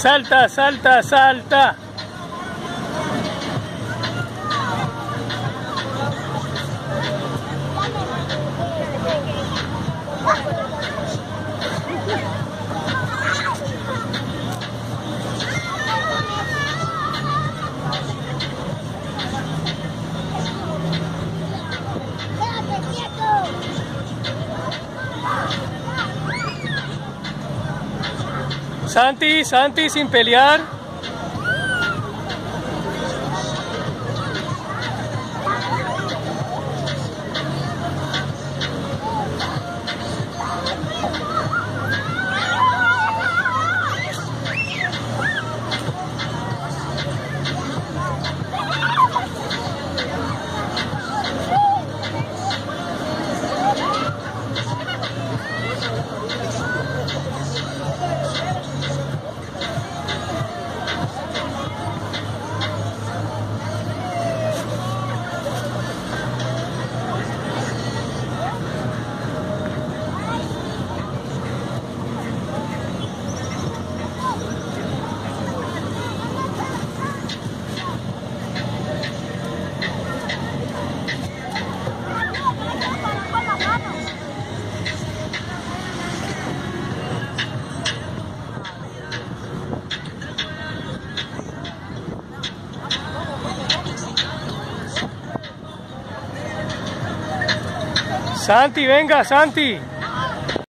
Salta, salta, salta. Santi, Santi, sin pelear. Santi, venga, Santi.